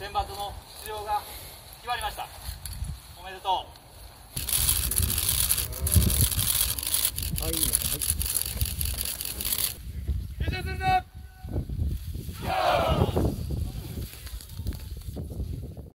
選抜の出場が決まりました。おめでとう。あいいね。はい。